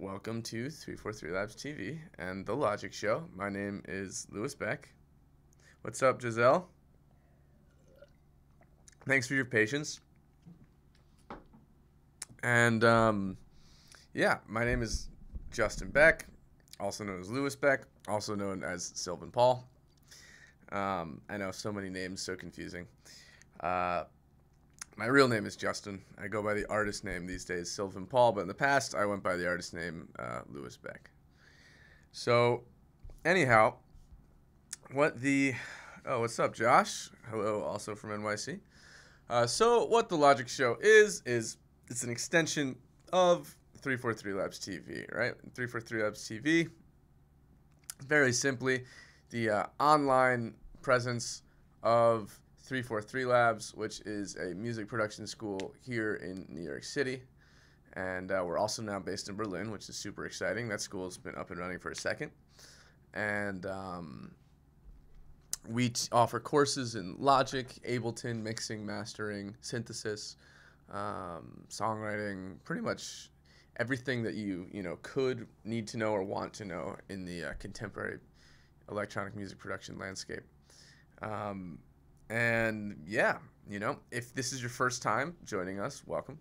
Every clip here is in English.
welcome to 343 Labs TV and The Logic Show. My name is Lewis Beck. What's up, Giselle? Thanks for your patience. And um, yeah, my name is Justin Beck, also known as Lewis Beck, also known as Sylvan Paul. Um, I know so many names, so confusing. Uh, my real name is Justin. I go by the artist name these days, Sylvan Paul, but in the past I went by the artist name uh, Lewis Beck. So, anyhow, what the. Oh, what's up, Josh? Hello, also from NYC. Uh, so, what the Logic Show is, is it's an extension of 343 Labs TV, right? 343 Labs TV, very simply, the uh, online presence of 343 Labs, which is a music production school here in New York City. And uh, we're also now based in Berlin, which is super exciting. That school's been up and running for a second. And um, we offer courses in Logic, Ableton, mixing, mastering, synthesis, um, songwriting, pretty much everything that you you know could need to know or want to know in the uh, contemporary electronic music production landscape. Um, and yeah, you know, if this is your first time joining us, welcome.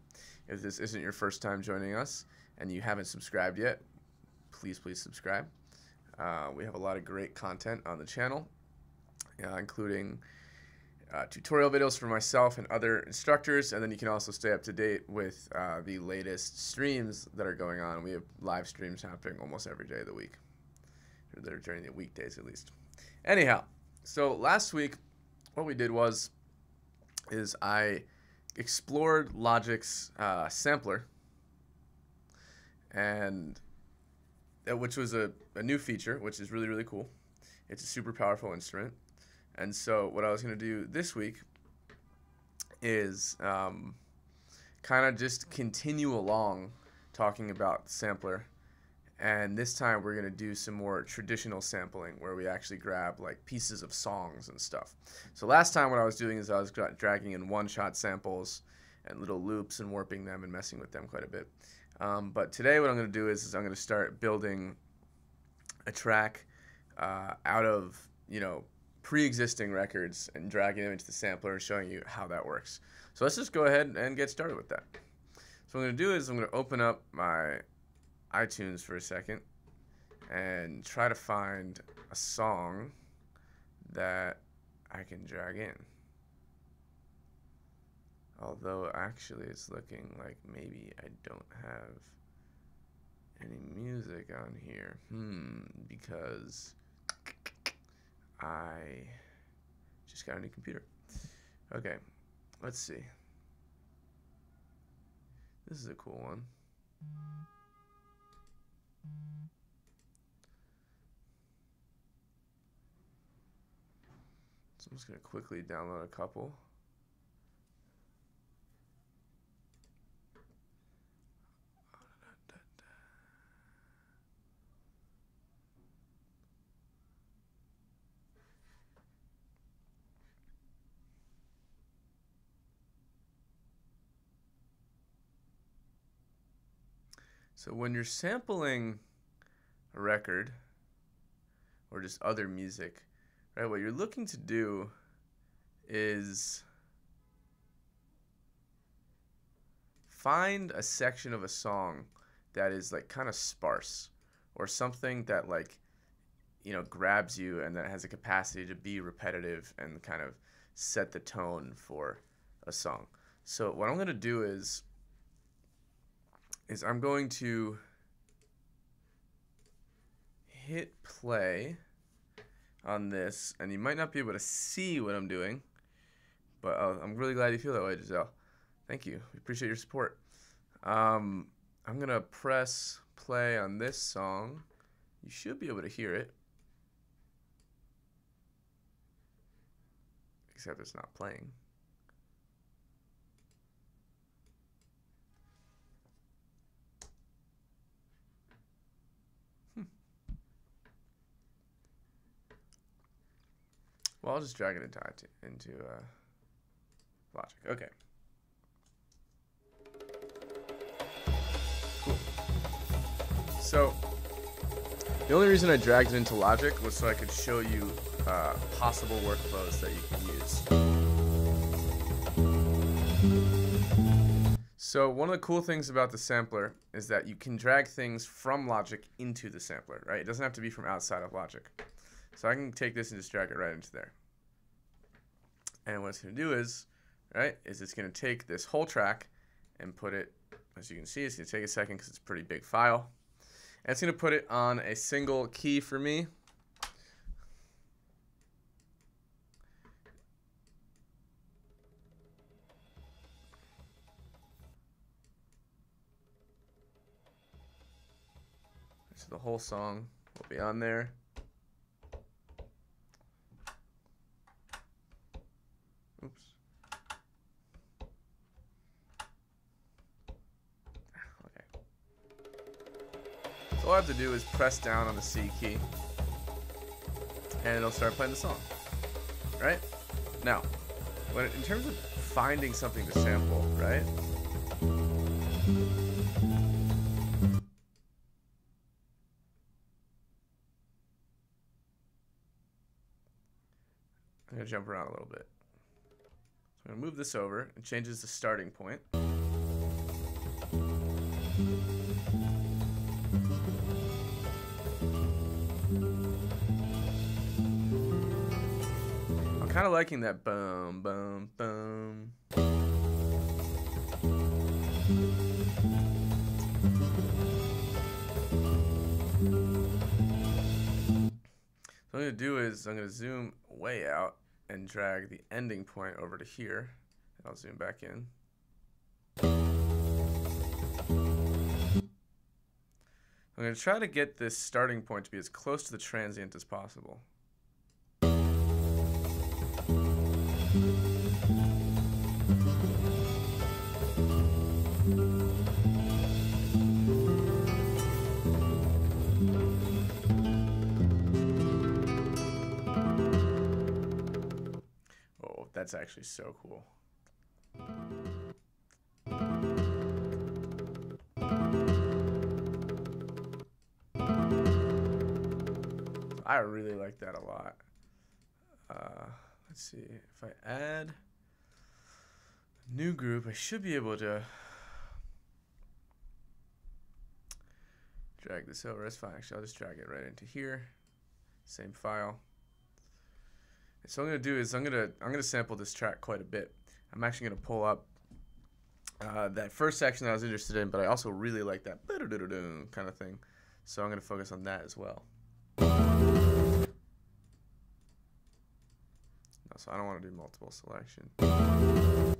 If this isn't your first time joining us and you haven't subscribed yet, please, please subscribe. Uh, we have a lot of great content on the channel, uh, including uh, tutorial videos for myself and other instructors, and then you can also stay up to date with uh, the latest streams that are going on. We have live streams happening almost every day of the week, or during the weekdays at least. Anyhow, so last week what we did was is I explored Logic's uh, sampler, and uh, which was a, a new feature, which is really really cool. It's a super powerful instrument, and so what I was going to do this week is um, kind of just continue along talking about sampler and this time we're going to do some more traditional sampling where we actually grab like pieces of songs and stuff. So last time what I was doing is I was dragging in one-shot samples and little loops and warping them and messing with them quite a bit. Um, but today what I'm going to do is, is I'm going to start building a track uh, out of, you know, pre-existing records and dragging them into the sampler and showing you how that works. So let's just go ahead and get started with that. So what I'm going to do is I'm going to open up my iTunes for a second and try to find a song that I can drag in. Although actually it's looking like maybe I don't have any music on here. Hmm, because I just got a new computer. Okay, let's see. This is a cool one. So I'm just going to quickly download a couple. So when you're sampling a record or just other music, right, what you're looking to do is find a section of a song that is like kind of sparse or something that like you know grabs you and that has a capacity to be repetitive and kind of set the tone for a song. So what I'm going to do is is I'm going to hit play on this, and you might not be able to see what I'm doing, but uh, I'm really glad you feel that way, Giselle. Thank you. We appreciate your support. Um, I'm going to press play on this song. You should be able to hear it. Except it's not playing. Well, I'll just drag it into into uh, Logic. Okay. Cool. So the only reason I dragged it into Logic was so I could show you uh, possible workflows that you can use. So one of the cool things about the sampler is that you can drag things from Logic into the sampler, right? It doesn't have to be from outside of Logic. So I can take this and just drag it right into there. And what it's going to do is, right, is it's going to take this whole track and put it, as you can see, it's going to take a second because it's a pretty big file. And it's going to put it on a single key for me. So the whole song will be on there. All I have to do is press down on the C key and it'll start playing the song. Right? Now, when in terms of finding something to sample, right? I'm to jump around a little bit. So I'm to move this over. It changes the starting point. Kind of liking that boom, boom, boom. So what I'm to do is I'm going to zoom way out and drag the ending point over to here. And I'll zoom back in. I'm going to try to get this starting point to be as close to the transient as possible. Oh, that's actually so cool. I really like that a lot. Uh, let's see. If I add a new group, I should be able to drag this over. That's fine. Actually, I'll just drag it right into here. Same file. So what I'm gonna do is I'm gonna I'm gonna sample this track quite a bit. I'm actually gonna pull up uh, that first section that I was interested in, but I also really like that kind of thing. So I'm gonna focus on that as well. So I don't want to do multiple selection.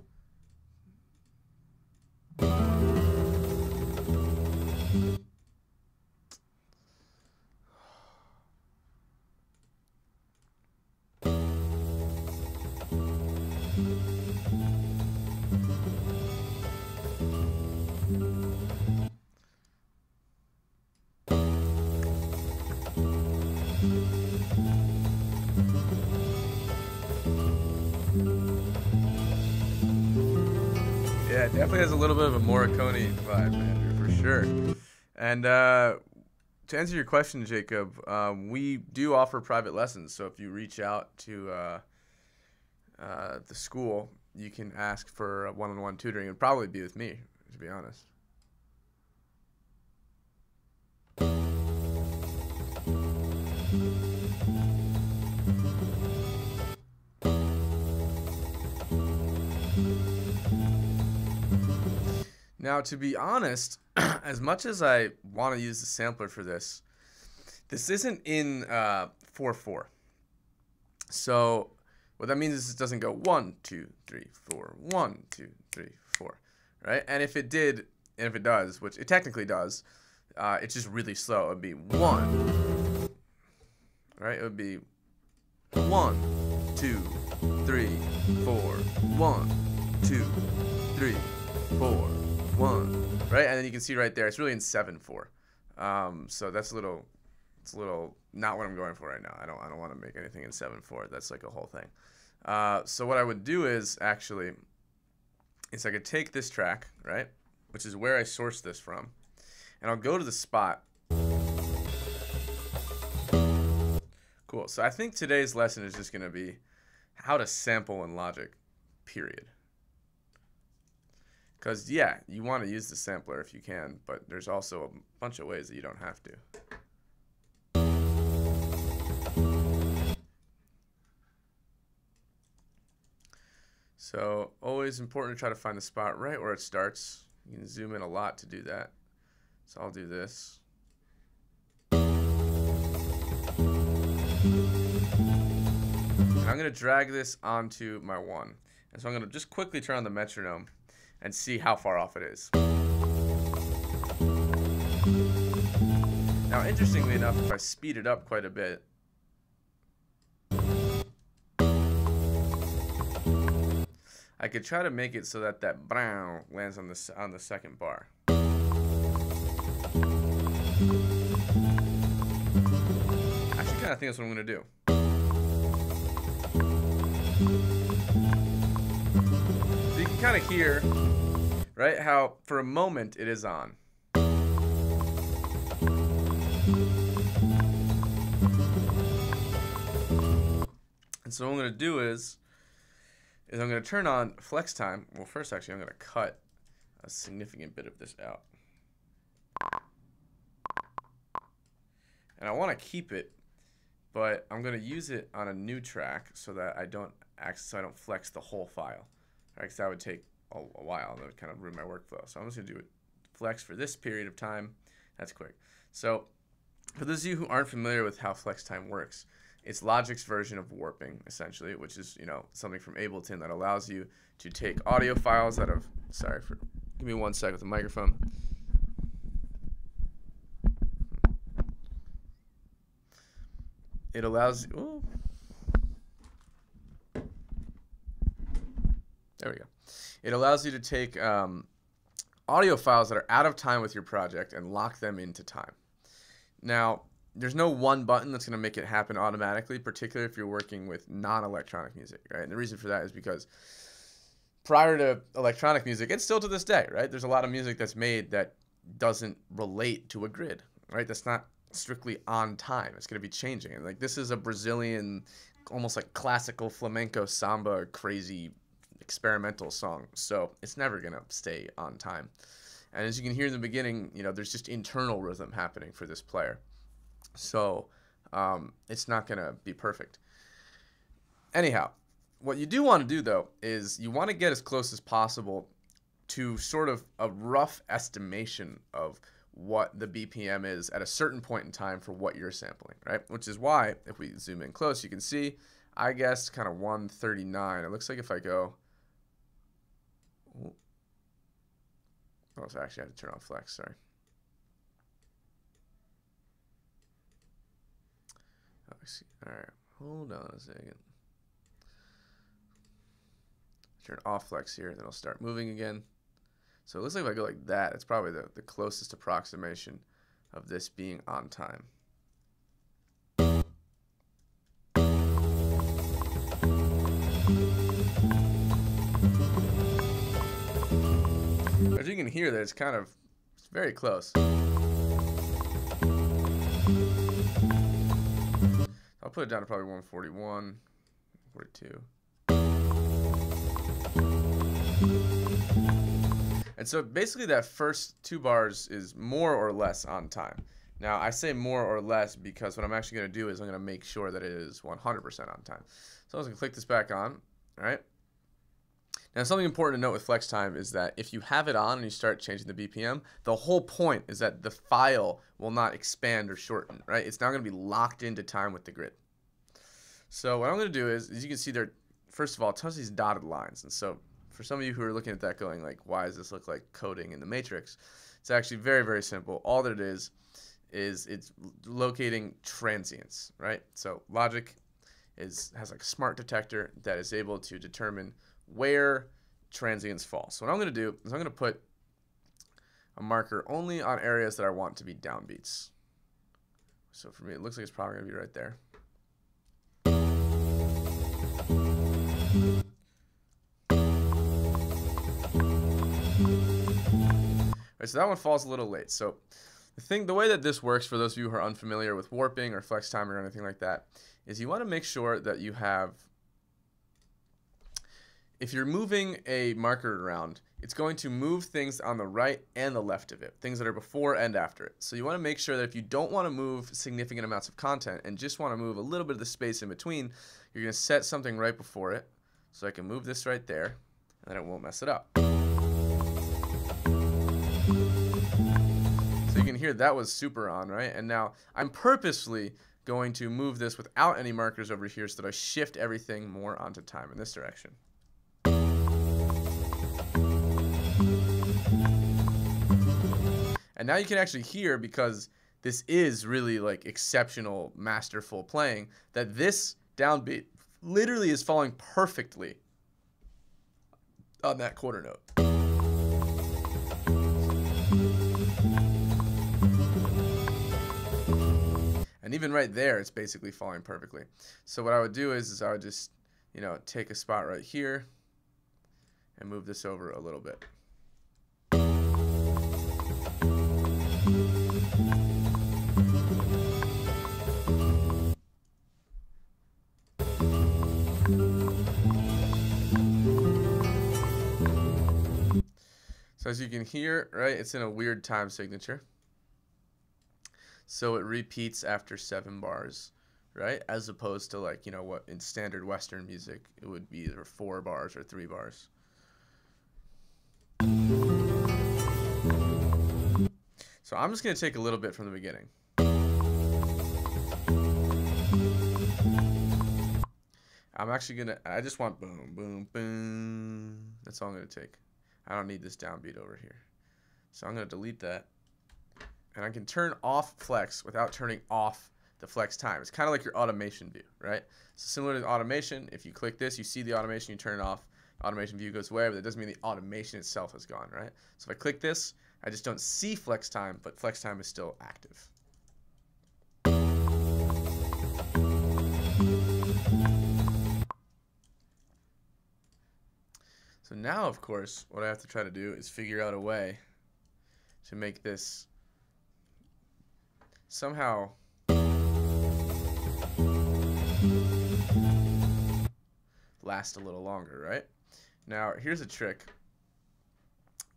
Morricone vibe, Andrew, for sure. And uh, to answer your question, Jacob, um, we do offer private lessons. So if you reach out to uh, uh, the school, you can ask for one-on-one tutoring. It'd probably be with me, to be honest. Now, to be honest, as much as I want to use the sampler for this, this isn't in 4-4. Uh, so what that means is it doesn't go 1, 2, 3, 4, 1, 2, 3, 4, right? And if it did, and if it does, which it technically does, uh, it's just really slow. It would be 1, right? It would be 1, 2, 3, 4, 1, 2, 3, 4, one, right? And then you can see right there, it's really in seven four. Um, so that's a little, it's a little not what I'm going for right now. I don't, I don't want to make anything in seven four. That's like a whole thing. Uh, so what I would do is actually, is I could take this track, right, which is where I sourced this from, and I'll go to the spot. Cool. So I think today's lesson is just going to be how to sample in Logic, period. Because, yeah, you want to use the sampler if you can, but there's also a bunch of ways that you don't have to. So always important to try to find the spot right where it starts. You can zoom in a lot to do that. So I'll do this. And I'm going to drag this onto my one. And so I'm going to just quickly turn on the metronome and see how far off it is. Now, interestingly enough, if I speed it up quite a bit, I could try to make it so that that brown lands on the on the second bar. Actually, kind of think that's what I'm gonna do. Kind of hear, right, how for a moment it is on. And so what I'm gonna do is is I'm going to turn on flex time. Well, first, actually, I'm going to cut a significant bit of this out. And I want to keep it, but I'm going to use it on a new track so that I don't so I don't flex the whole file. Because that would take a, a while. That would kind of ruin my workflow. So I'm just going to do it flex for this period of time. That's quick. So for those of you who aren't familiar with how flex time works, it's Logic's version of warping, essentially, which is you know something from Ableton that allows you to take audio files that have. Sorry for. Give me one sec with the microphone. It allows. Ooh. There we go. It allows you to take um, audio files that are out of time with your project and lock them into time. Now, there's no one button that's going to make it happen automatically, particularly if you're working with non-electronic music, right? And the reason for that is because prior to electronic music, and still to this day, right? There's a lot of music that's made that doesn't relate to a grid, right? That's not strictly on time. It's going to be changing. And like this is a Brazilian, almost like classical flamenco samba, crazy experimental song. So it's never to stay on time. And as you can hear in the beginning, you know, there's just internal rhythm happening for this player. So um, it's not to be perfect. Anyhow, what you do want to do though is you want to get as close as possible to sort of a rough estimation of what the BPM is at a certain point in time for what you're sampling, right? Which is why, if we zoom in close, you can see I guessed kind of 139. It looks like if I go, oh, so actually I have to turn on flex, sorry. see. All right, hold on a second. Turn off flex here, then I'll start moving again. So it looks like if I go like that, it's probably the, the closest approximation of this being on time. You can hear that it's kind of it's very close. I'll put it down to probably 141, 42. And so basically that first two bars is more or less on time. Now I say more or less because what I'm actually going to do is I'm going to make sure that it is 100% on time. So I'm going to click this back on, right? Now something important to note with flex time is that if you have it on and you start changing the BPM, the whole point is that the file will not expand or shorten, right? It's now going to be locked into time with the grid. So what I'm going to do is, as you can see there, first of all, tons of these dotted lines. And so for some of you who are looking at that going like, why does this look like coding in the matrix? It's actually very, very simple. All that it is, is it's locating transients, right? So logic is has like a smart detector that is able to determine where transients fall. So what I'm going to do is I'm going to put a marker only on areas that I want to be downbeats. So for me, it looks like it's probably going to be right there. So that one falls a little late. So the thing, the way that this works for those of you who are unfamiliar with warping or flex time or anything like that, is you want to make sure that you have, if you're moving a marker around, it's going to move things on the right and the left of it, things that are before and after it. So you want to make sure that if you don't want to move significant amounts of content and just want to move a little bit of the space in between, you're going to set something right before it. So I can move this right there, and then it won't mess it up. So you can hear that was super on, right? And now I'm purposely going to move this without any markers over here so that I shift everything more onto time in this direction. And now you can actually hear because this is really like exceptional, masterful playing that this downbeat literally is falling perfectly on that quarter note. And even right there, it's basically falling perfectly. So what I would do is, is I would just, you know, take a spot right here and move this over a little bit. So as you can hear, right, it's in a weird time signature. So it repeats after seven bars, right? As opposed to like, you know, what in standard Western music, it would be either four bars or three bars. So I'm just going to take a little bit from the beginning. I'm actually going to, I just want boom, boom, boom. That's all I'm going to take. I don't need this downbeat over here. So I'm going to delete that. And I can turn off flex without turning off the flex time. It's kind of like your automation view, right? So similar to automation, if you click this, you see the automation, you turn it off, automation view goes away, but that doesn't mean the automation itself has gone, right? So if I click this, I just don't see flex time, but flex time is still active. So now, of course, what I have to try to do is figure out a way to make this somehow last a little longer, right? Now, here's a trick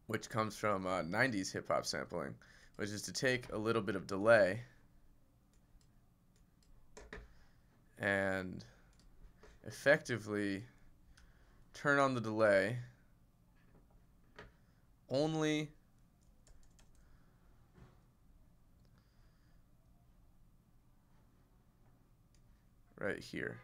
which comes from uh, 90s hip hop sampling, which is to take a little bit of delay and effectively turn on the delay only right here.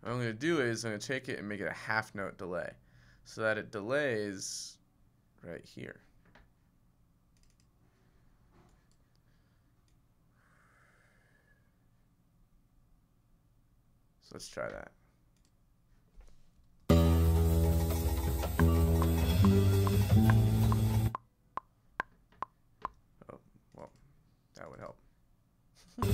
What I'm going to do is I'm going to take it and make it a half note delay so that it delays right here. Let's try that. Oh, well, that would help.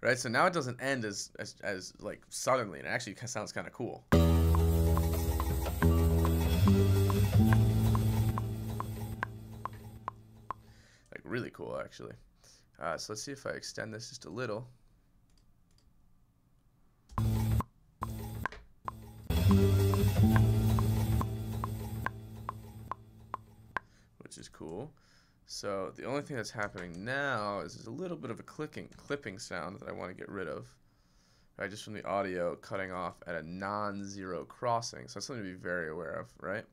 right, so now it doesn't end as, as, as like suddenly, and it actually sounds kind of cool. Like really cool, actually. Uh, so let's see if I extend this just a little. Which is cool. So the only thing that's happening now is there's a little bit of a clicking, clipping sound that I want to get rid of. Right, just from the audio cutting off at a non-zero crossing. So that's something to be very aware of, right?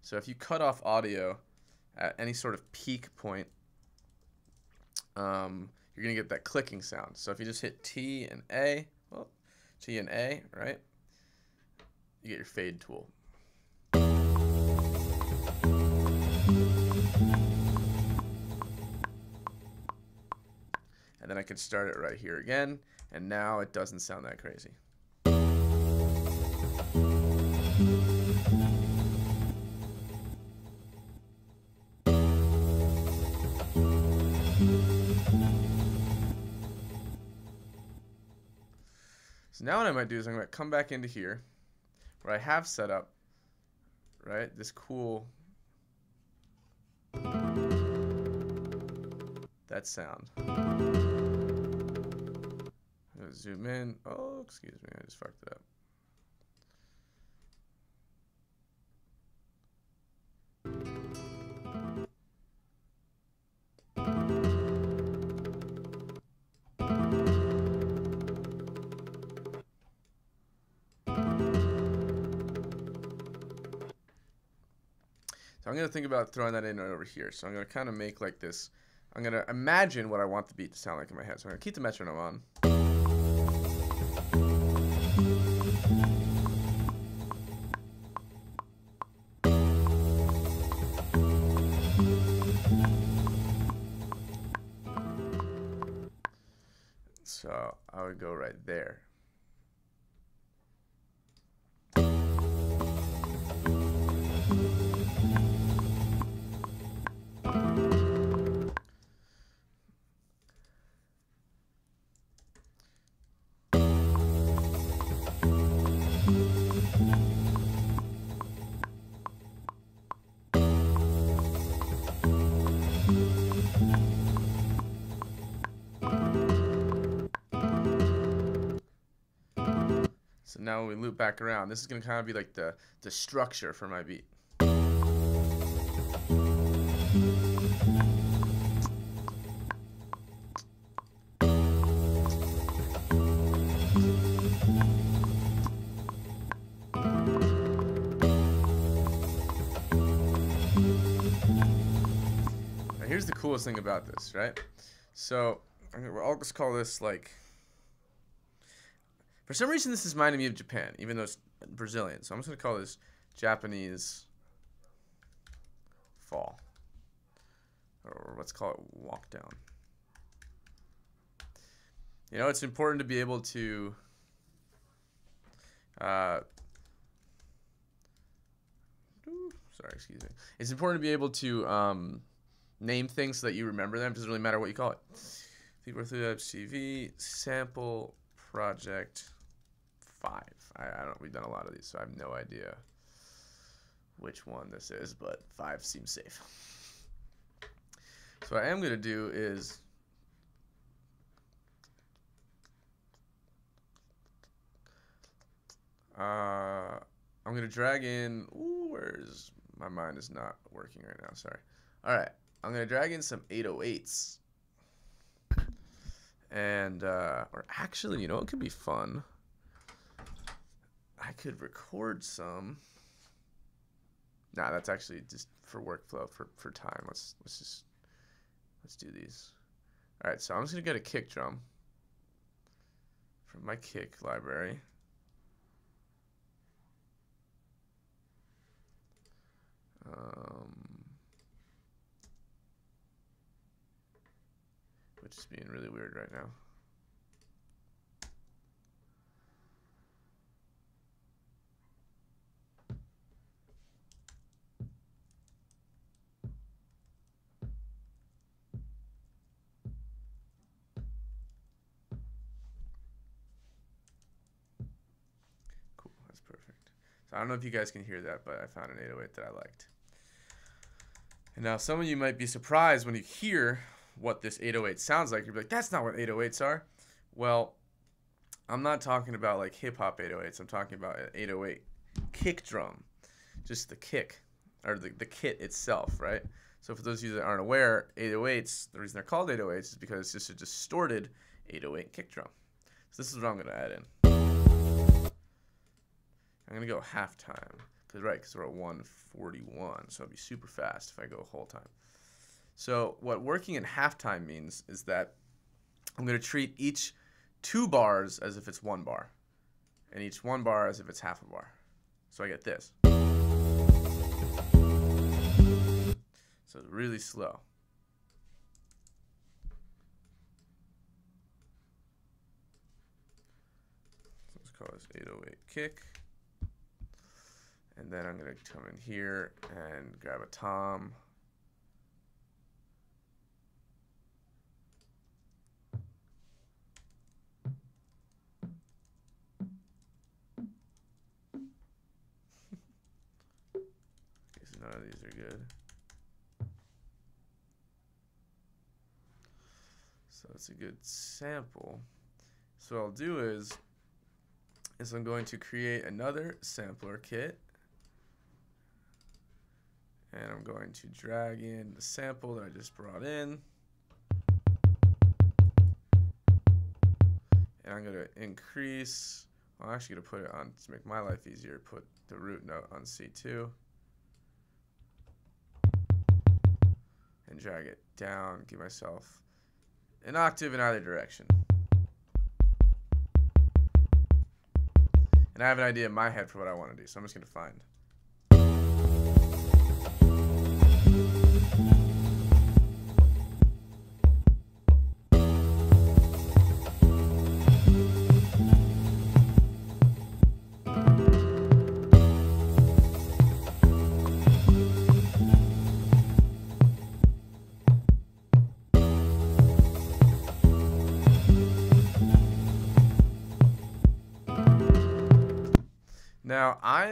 So if you cut off audio at any sort of peak point um, you're going to get that clicking sound. So if you just hit T and A, well, T and A, right, you get your fade tool. And then I can start it right here again, and now it doesn't sound that crazy. So now what I might do is I'm going to come back into here where I have set up right? This cool that sound. zoom in. Oh, excuse me, I just fucked it up. I'm going to think about throwing that in over here. So I'm going to kind of make like this. I'm going to imagine what I want the beat to sound like in my head. So I'm going to keep the metronome on. So I would go right there. Now we loop back around, this is going to kind of be like the, the structure for my beat. Now here's the coolest thing about this, right? So I'll just call this like for some reason, this is reminding me of Japan, even though it's Brazilian. So I'm just going to call this Japanese fall. Or let's call it walk down. You know, it's important to be able to uh, sorry, excuse me. It's important to be able to um, name things so that you remember them. It doesn't really matter what you call it. we're through CV sample project five. I, I, don't. We've done a lot of these, so I have no idea which one this is, but five seems safe. So what I am gonna do is. Uh, I'm gonna drag in. Ooh, where's my mind is not working right now. Sorry. All right, I'm gonna drag in some 808s. And uh, or actually, you know, it could be fun. I could record some. Nah, that's actually just for workflow for, for time. Let's let's just let's do these. All right, so I'm just gonna get a kick drum from my kick library. Um, which is being really weird right now. Cool, that's perfect. So I don't know if you guys can hear that, but I found an 808 that I liked. And now some of you might be surprised when you hear what this 808 sounds like. You're like, that's not what 808s are. Well, I'm not talking about like hip hop 808s. I'm talking about an 808 kick drum, just the kick or the, the kit itself, right? So for those of you that aren't aware, 808s, the reason they're called 808s is because it's just a distorted 808 kick drum. So this is what I'm going to add in. I'm gonna go halftime, cause right, cause we're at 141, so it'll be super fast if I go whole time. So what working in halftime means is that I'm gonna treat each two bars as if it's one bar, and each one bar as if it's half a bar. So I get this. So it's really slow. let's call this 808 kick. And then I'm going to come in here and grab a tom. None of these are good. So it's a good sample. So what I'll do is, is I'm going to create another sampler kit. And I'm going to drag in the sample that I just brought in. And I'm going to increase, I'm actually going to put it on, to make my life easier, put the root note on C2. Drag it down, give myself an octave in either direction. And I have an idea in my head for what I want to do, so I'm just going to find.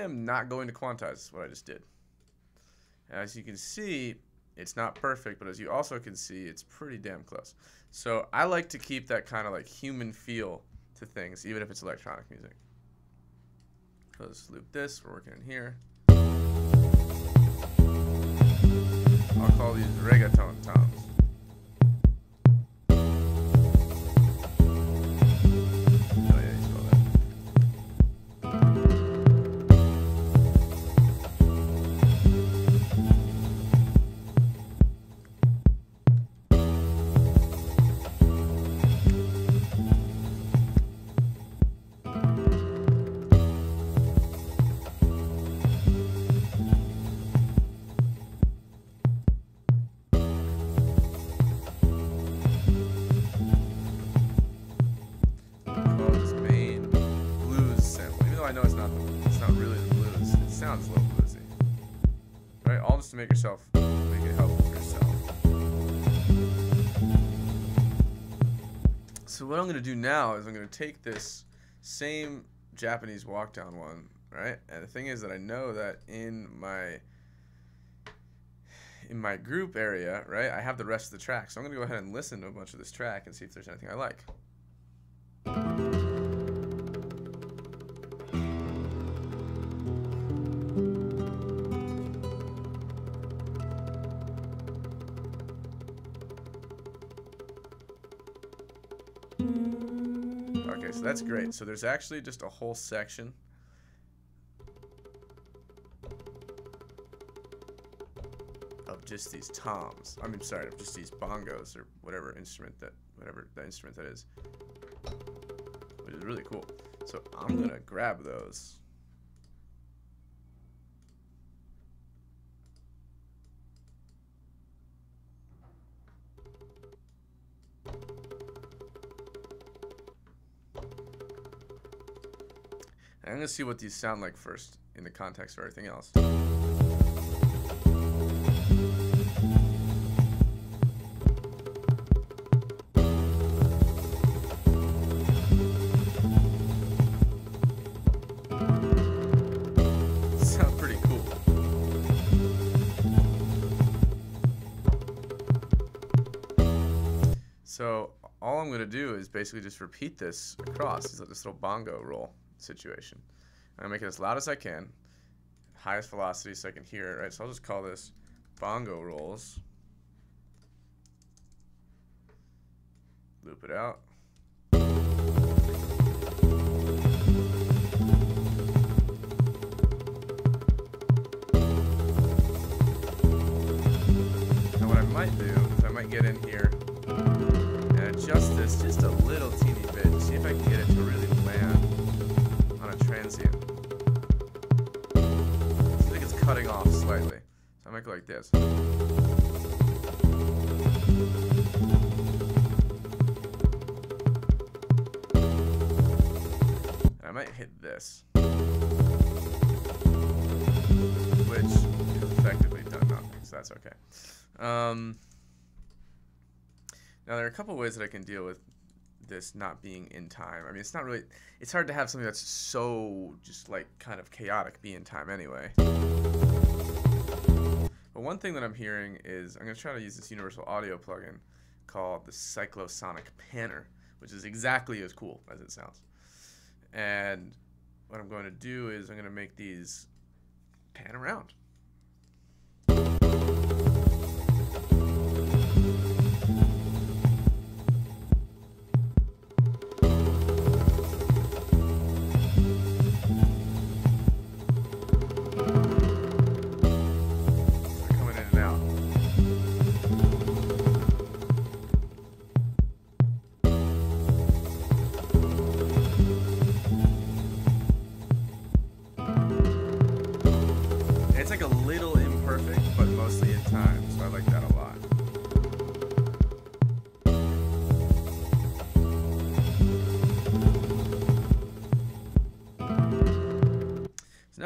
Am not going to quantize what I just did. As you can see, it's not perfect, but as you also can see, it's pretty damn close. So I like to keep that kind of like human feel to things, even if it's electronic music. let's loop this, we're working in here. I'll call these reggaeton toms. Make yourself make it yourself. So what I'm going to do now is I'm going to take this same Japanese walk down one, right? And the thing is that I know that in my in my group area, right, I have the rest of the track. So I'm going to go ahead and listen to a bunch of this track and see if there's anything I like. That's great. So there's actually just a whole section of just these toms. I mean, sorry, of just these bongos or whatever instrument that, whatever the instrument that is, which is really cool. So I'm gonna grab those. I'm to see what these sound like first in the context of everything else. Sound pretty cool. So all I'm going to do is basically just repeat this across is like this little bongo roll situation. I'm gonna make it as loud as I can, highest velocity so I can hear it, right? So I'll just call this bongo rolls. Loop it out. Now what I might do is I might get in here and adjust this just a little teeny bit see if I can get Like this. I might hit this. Which effectively done nothing, so that's okay. Um, now there are a couple ways that I can deal with this not being in time. I mean, it's not really. It's hard to have something that's so just like kind of chaotic be in time anyway. But one thing that I'm hearing is I'm going to try to use this Universal Audio plugin called the Cyclosonic Panner, which is exactly as cool as it sounds. And what I'm going to do is I'm going to make these pan around.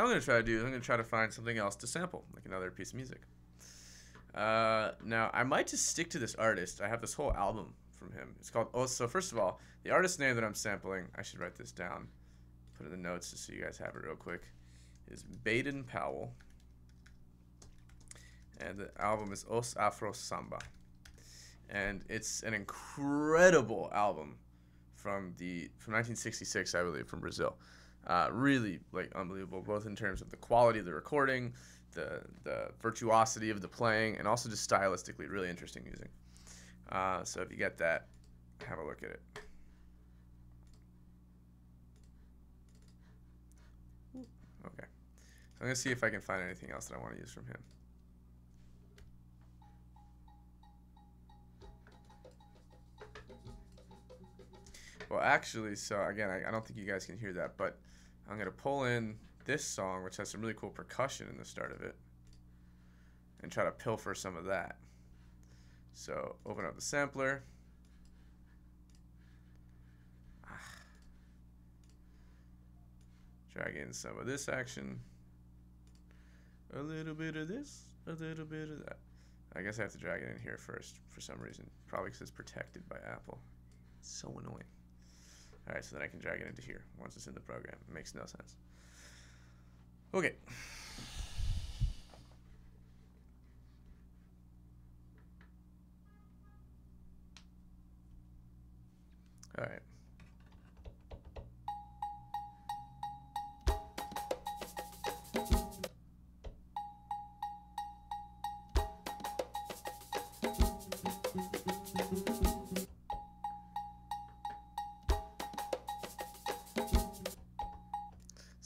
I'm going to try to do is I'm going to try to find something else to sample, like another piece of music. Uh, now, I might just stick to this artist. I have this whole album from him. It's called, oh, so first of all, the artist name that I'm sampling, I should write this down, put in the notes just so you guys have it real quick, is Baden Powell. And the album is Os Afro Samba. And it's an incredible album from the from 1966, I believe, from Brazil. Uh, really like unbelievable, both in terms of the quality of the recording, the the virtuosity of the playing, and also just stylistically really interesting music. Uh, so if you get that, have a look at it. Okay, so I'm gonna see if I can find anything else that I want to use from him. Well, actually, so again, I, I don't think you guys can hear that, but I'm going to pull in this song, which has some really cool percussion in the start of it, and try to pilfer some of that. So, open up the sampler. Ah. Drag in some of this action. A little bit of this, a little bit of that. I guess I have to drag it in here first for some reason. Probably because it's protected by Apple. It's so annoying. All right, so then I can drag it into here once it's in the program. It makes no sense. Okay. All right.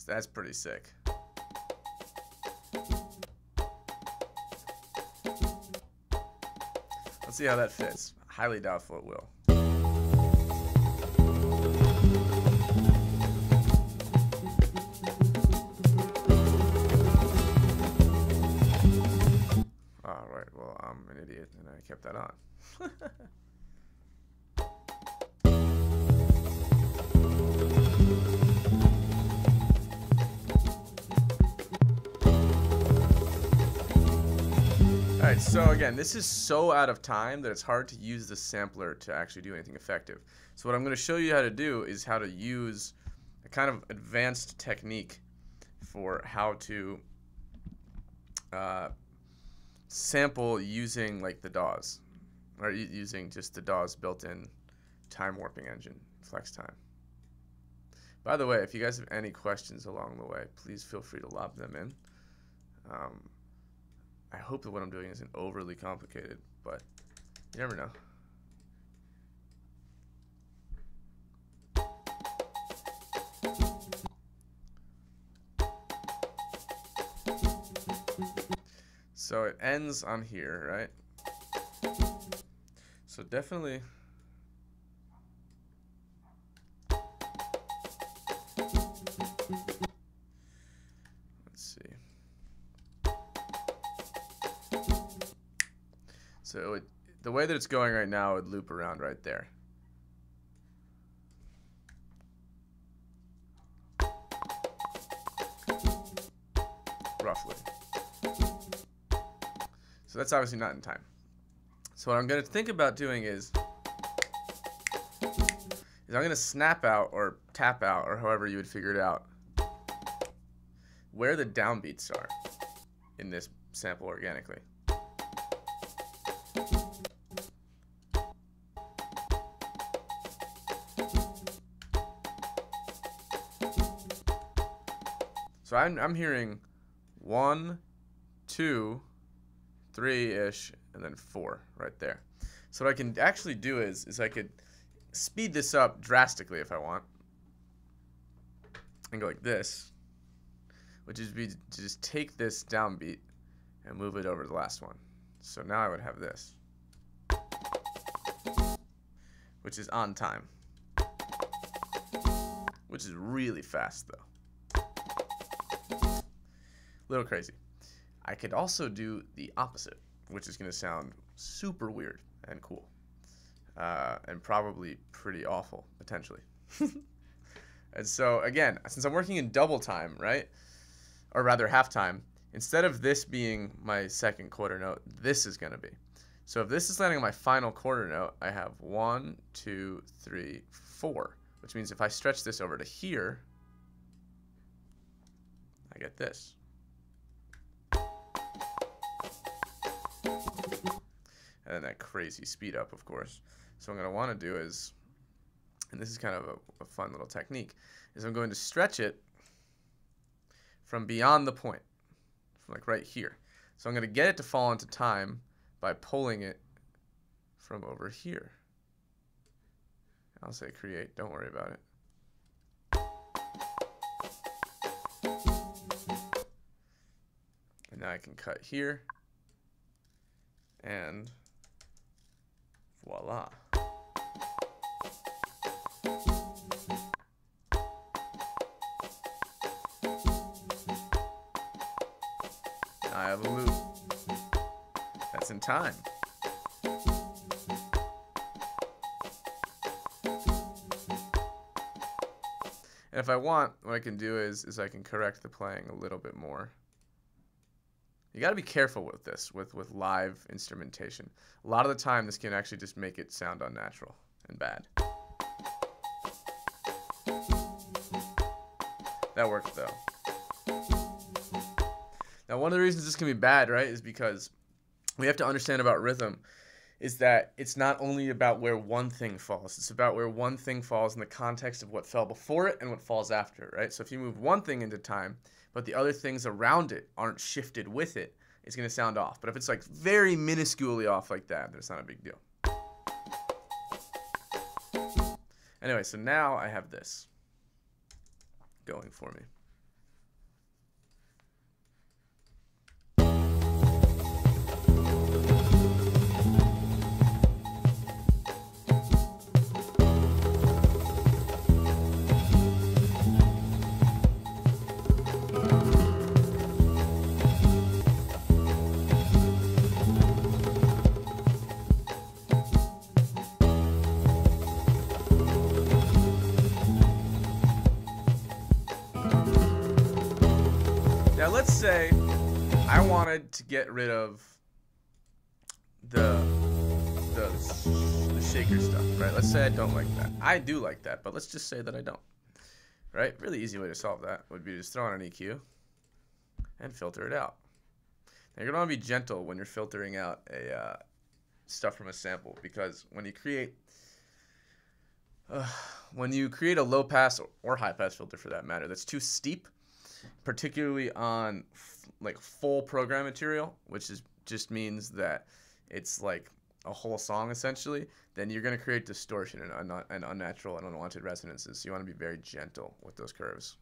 That's pretty sick. Let's see how that fits. Highly doubtful it will. Alright, well, I'm an idiot and I kept that on. so again, this is so out of time that it's hard to use the sampler to actually do anything effective. So what I'm going to show you how to do is how to use a kind of advanced technique for how to uh, sample using like the DAWs, or using just the DAWs built-in time warping engine, FlexTime. By the way, if you guys have any questions along the way, please feel free to lob them in. Um, I hope that what I'm doing isn't overly complicated, but you never know. So it ends on here, right? So definitely. So it the way that it's going right now would loop around right there. Roughly. So that's obviously not in time. So what I'm going to think about doing is is I'm going to snap out or tap out or however you would figure it out where the downbeats are in this sample organically. So I'm, I'm hearing one, two, three-ish, and then four right there. So what I can actually do is, is I could speed this up drastically if I want. And go like this. Which is be to just take this downbeat and move it over to the last one. So now I would have this. Which is on time. Which is really fast though A little crazy. I could also do the opposite, which is going to sound super weird and cool. Uh, and probably pretty awful, potentially. and so, again, since I'm working in double time, right? Or rather, half time, instead of this being my second quarter note, this is going to be. So if this is landing on my final quarter note, I have one, two, three, four, which means if I stretch this over to here, I get this. and then that crazy speed up, of course. So what I'm going to want to do is, and this is kind of a, a fun little technique, is I'm going to stretch it from beyond the point, like right here. So I'm going to get it to fall into time by pulling it from over here. I'll say create, don't worry about it. And now I can cut here and Voila. Have a loop. That's in time. And if I want, what I can do is, is I can correct the playing a little bit more. You got to be careful with this, with, with live instrumentation. A lot of the time, this can actually just make it sound unnatural and bad. That works, though. One of the reasons this can be bad, right, is because we have to understand about rhythm is that it's not only about where one thing falls, it's about where one thing falls in the context of what fell before it and what falls after it, right? So if you move one thing into time, but the other things around it aren't shifted with it, it's going to sound off. But if it's like very minusculely off like that, then it's not a big deal. Anyway, so now I have this going for me. Say I wanted to get rid of the, the the shaker stuff, right? Let's say I don't like that. I do like that, but let's just say that I don't. Right? Really easy way to solve that would be to just throw on an EQ and filter it out. Now you're gonna want to be gentle when you're filtering out a uh, stuff from a sample because when you create uh, when you create a low pass or high pass filter for that matter that's too steep particularly on f- like full program material, which is just means that it's like a whole song essentially, then you're going to create distortion and, un- and unnatural and unwanted resonances. So you want to be very gentle with those curves.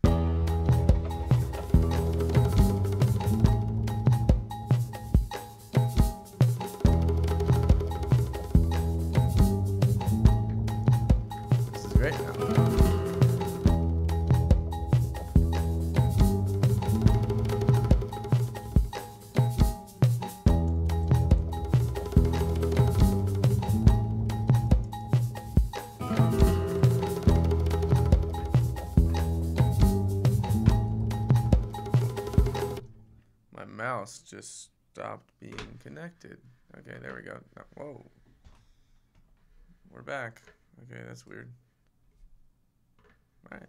Connected. Okay, there we go. whoa. We're back. Okay, that's weird. All right.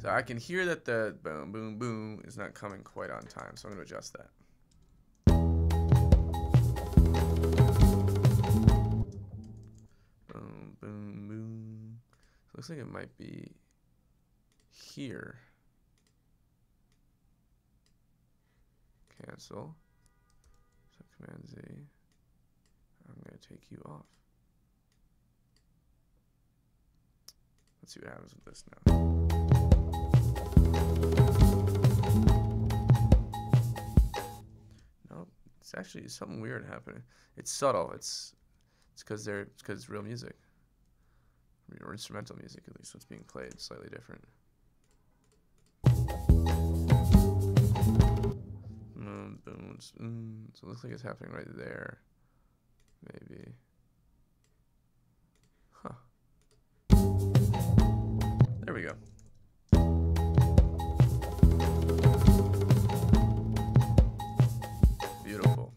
So I can hear that the boom, boom, boom is not coming quite on time, so I'm going to adjust that. Boom, boom, boom. Looks like it might be here. Cancel. So Command Z. I'm going to take you off. Let's see what happens with this now. Nope, it's actually something weird happening. It's subtle. It's it's because they're it's because it's real music or instrumental music at least. What's being played slightly different. Mm, so it looks like it's happening right there. Maybe. Huh. There we go. Beautiful.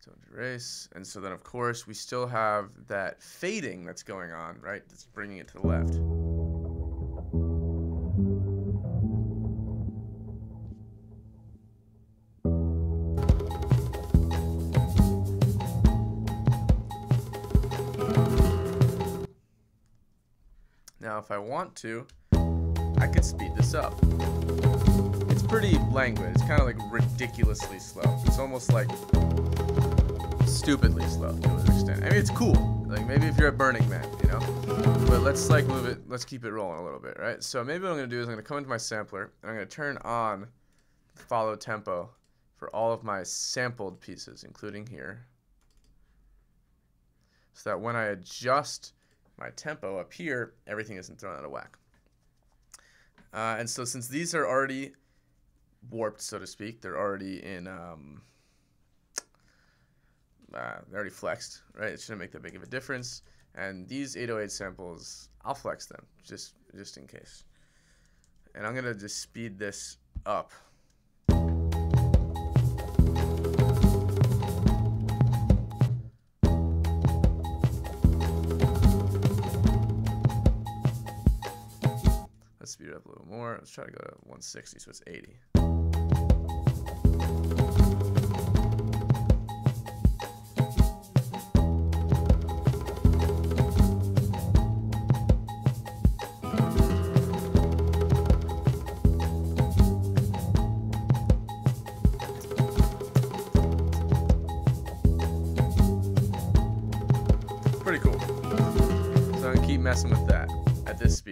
So erase, and so then of course we still have that fading that's going on, right? That's bringing it to the left. If I want to, I could speed this up. It's pretty languid. It's kind of like ridiculously slow. It's almost like stupidly slow to an extent. I mean, it's cool. Like maybe if you're at Burning Man, you know. But let's like move it. Let's keep it rolling a little bit, right? So maybe what I'm gonna do is I'm gonna come into my sampler and I'm gonna turn on follow tempo for all of my sampled pieces, including here, so that when I adjust my tempo up here, everything isn't thrown out of whack. Uh, and so since these are already warped, so to speak, they're already in, um, uh, they're already flexed, right? It shouldn't make that big of a difference. And these 808 samples, I'll flex them just, just in case. And I'm gonna just speed this up. Speed it up a little more. Let's try to go to 160, so it's 80.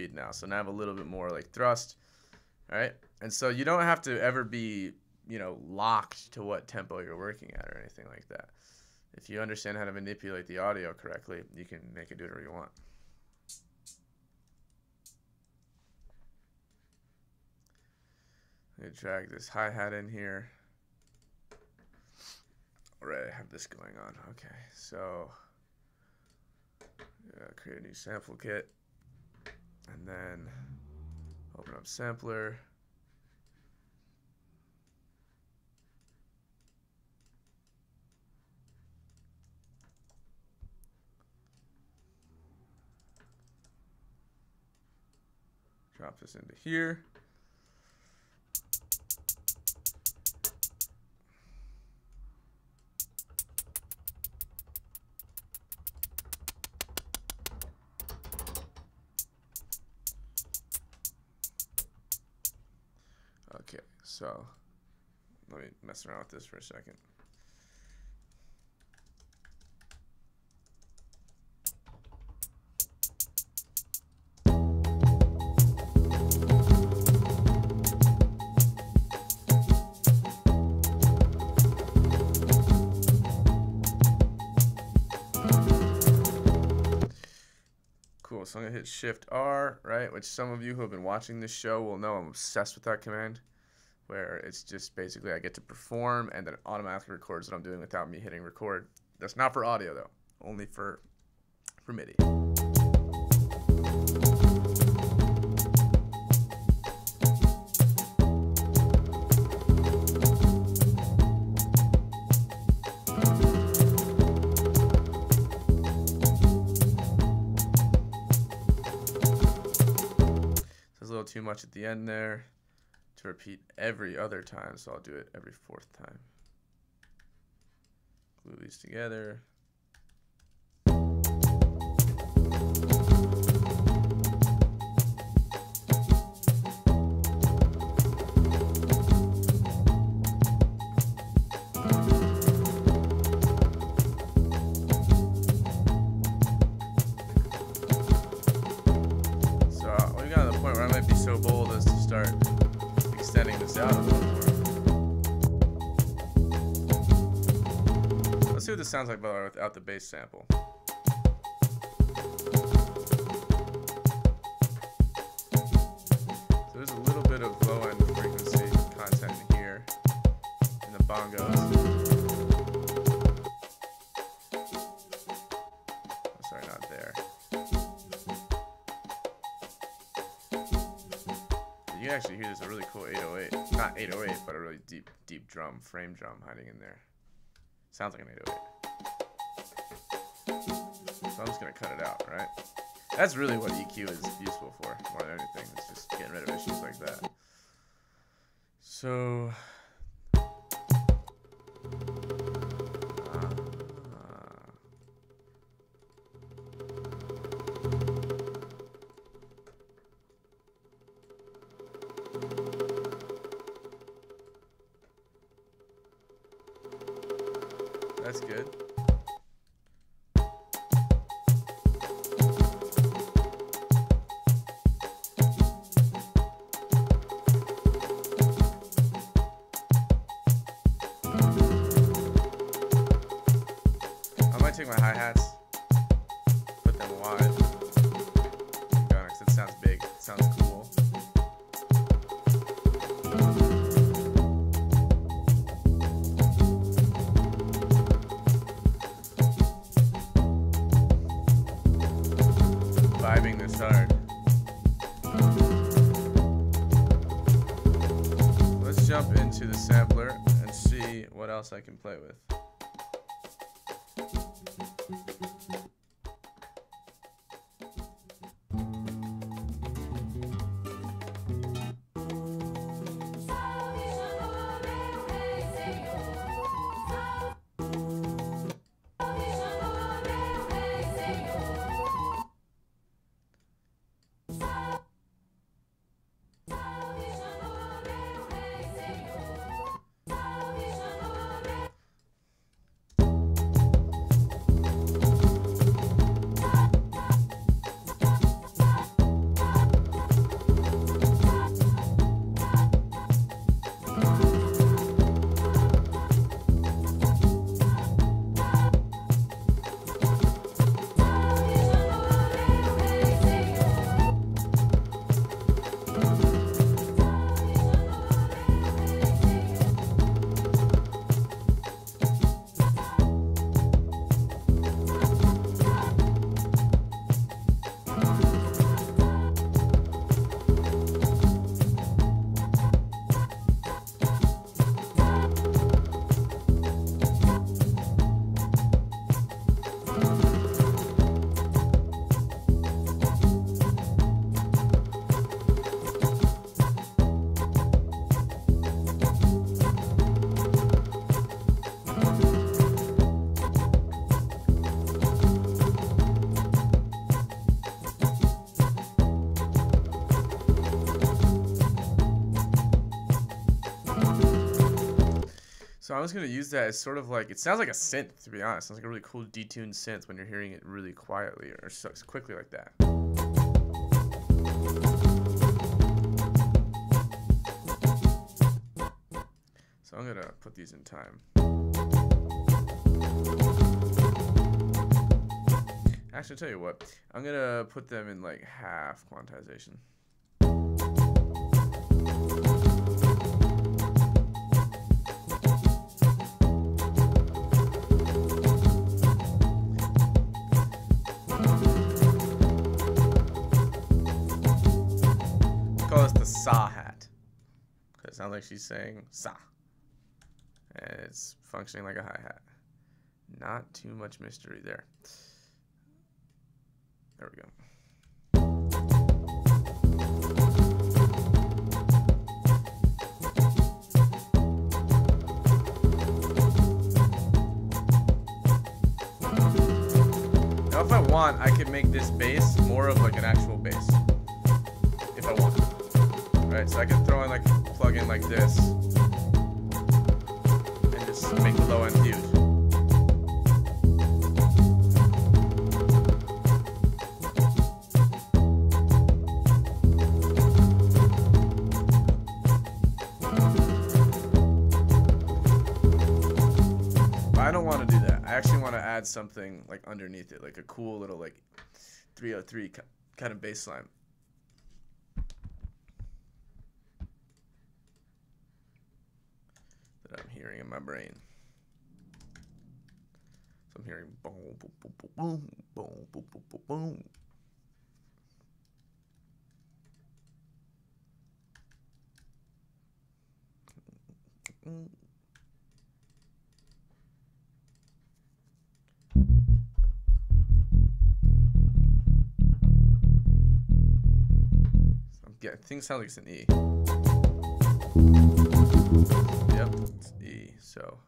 Speed now. So now I have a little bit more like thrust. All right. And so you don't have to ever be, you know, locked to what tempo you're working at or anything like that. If you understand how to manipulate the audio correctly, you can make it do whatever you want. I'm gonna drag this hi-hat in here. All right, I have this going on. Okay, so yeah, create a new sample kit and then open up sampler. Drop this into here. Let me mess around with this for a second. Cool, so I'm gonna hit Shift R, right? Which some of you who have been watching this show will know I'm obsessed with that command, where it's just basically I get to perform and then it automatically records what I'm doing without me hitting record. That's not for audio though, only for for MIDI. too much at the end there to repeat every other time, so I'll do it every fourth time. Glue these together. Sounds like without the bass sample. So there's a little bit of low end frequency content here in the bongos. Actually hear there's a really cool 808. Not 808, but a really deep, deep drum, frame drum hiding in there. Sounds like an 808. So I'm just to cut it out, right? That's really what EQ is useful for, more than anything. It's just getting rid of issues like that. So... else I can play with. I was gonna use that as sort of like it sounds like a synth to be honest. It sounds like a really cool detuned synth when you're hearing it really quietly or so quickly like that. So I'm gonna put these in time. Actually, I'll tell you what. I'm gonna put them in like half quantization. Saw hat. Because it sounds like she's saying Sa. And it's functioning like a hi-hat. Not too much mystery there. There we go. Now if I want, I could make this bass more of like an actual bass. If I want. Right, so I can throw in like plug in like this. And just make the low end huge. I don't want to do that. I actually want to add something like underneath it, like a cool little like 303 kind of bass line. That I'm hearing in my brain. So I'm hearing boom, boom, boom, boom, boom, boom, boom, boom, boom, boom. Mm. I'm getting things sound like it's an E. It's E. So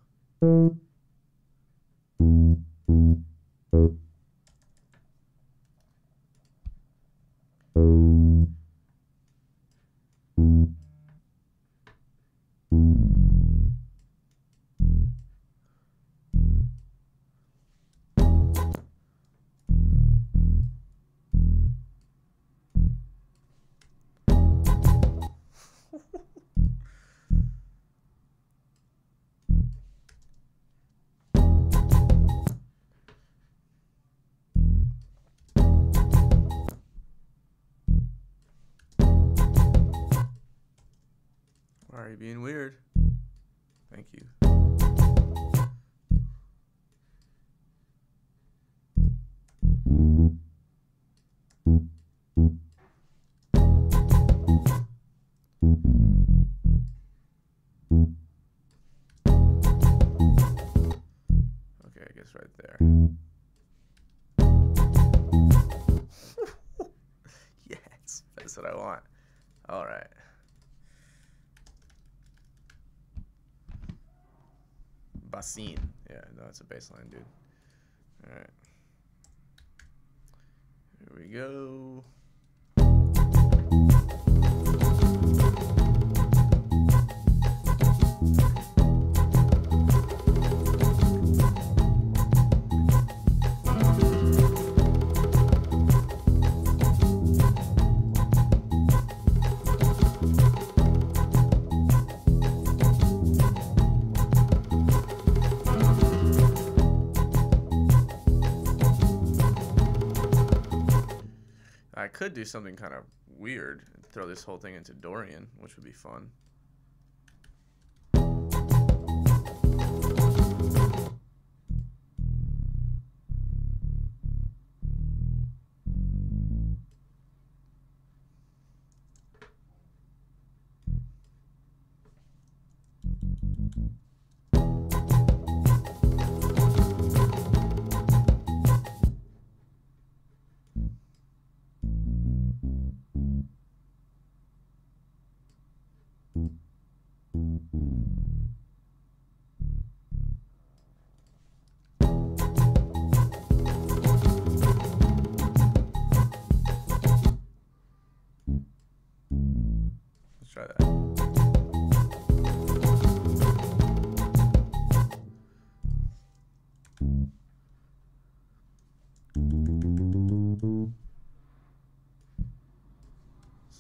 Bassine. Yeah, no, it's a baseline, dude. All right. Here we go. Could do something kind of weird throw this whole thing into Dorian, which would be fun.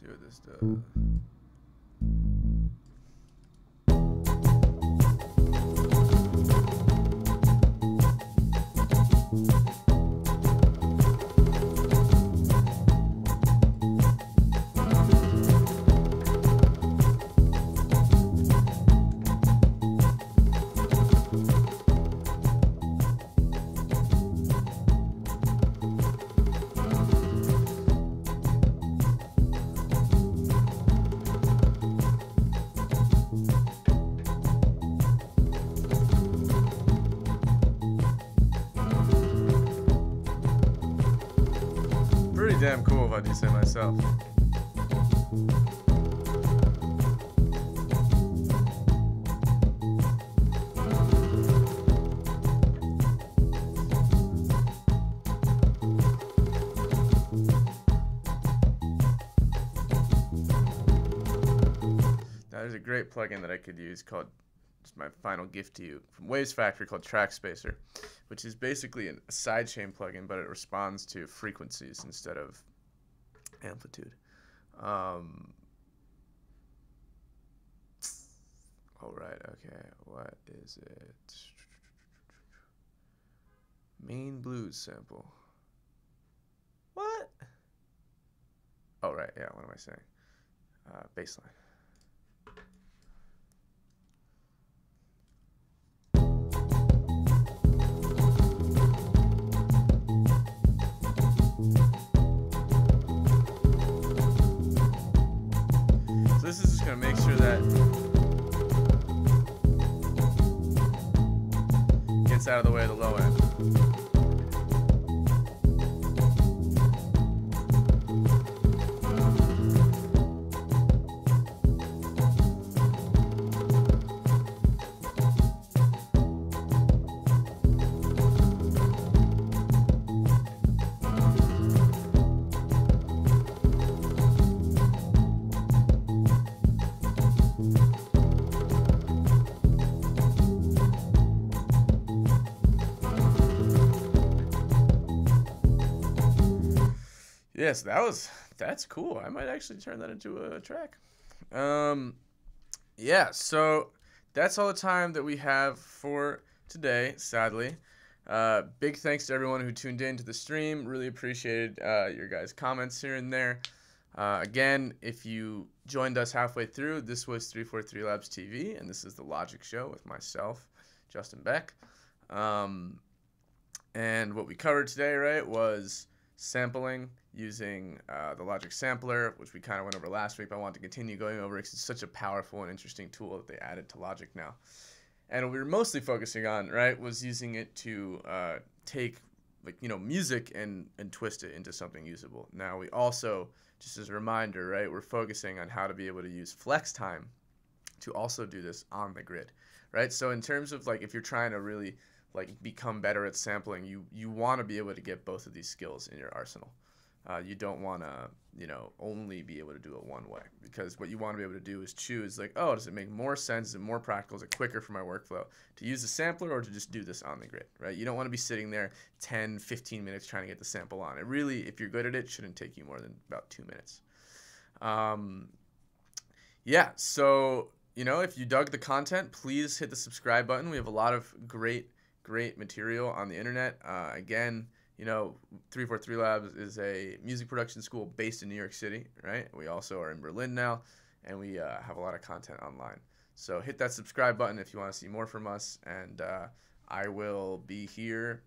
See what this does. damn cool if I do say myself. Now, there's a great plugin that I could use called it's my final gift to you from Waves Factory called Track Spacer, which is basically a sidechain plugin, but it responds to frequencies instead of amplitude. Um, all right, okay, what is it? Main blues sample. What? Oh, right, yeah, what am I saying? Uh, baseline. Gonna make sure that gets out of the way of the low end. Yes, that was that's cool. I might actually turn that into a track. Um, yeah, so that's all the time that we have for today. Sadly, uh, big thanks to everyone who tuned in to the stream. Really appreciated uh, your guys' comments here and there. Uh, again, if you joined us halfway through, this was 343 Labs TV, and this is the Logic Show with myself, Justin Beck. Um, and what we covered today, right, was sampling using uh, the Logic Sampler, which we kind of went over last week, but I want to continue going over because it's such a powerful and interesting tool that they added to Logic now. And what we were mostly focusing on, right, was using it to uh, take like you know music and and twist it into something usable. Now we also, just as a reminder, right, we're focusing on how to be able to use flex time to also do this on the grid, right? So in terms of like if you're trying to really like become better at sampling, you you want to be able to get both of these skills in your arsenal. Uh, you don't want to, you know, only be able to do it one way because what you want to be able to do is choose like, oh, does it make more sense? Is it more practical? Is it quicker for my workflow to use the sampler or to just do this on the grid, right? You don't want to be sitting there 10, 15 minutes trying to get the sample on. It really, if you're good at it, shouldn't take you more than about two minutes. Um, yeah, so, you know, if you dug the content, please hit the subscribe button. We have a lot of great, great material on the internet. Uh, again, you know, 343 Labs is a music production school based in New York City, right? We also are in Berlin now, and we uh, have a lot of content online. So hit that subscribe button if you want to see more from us, and uh, I will be here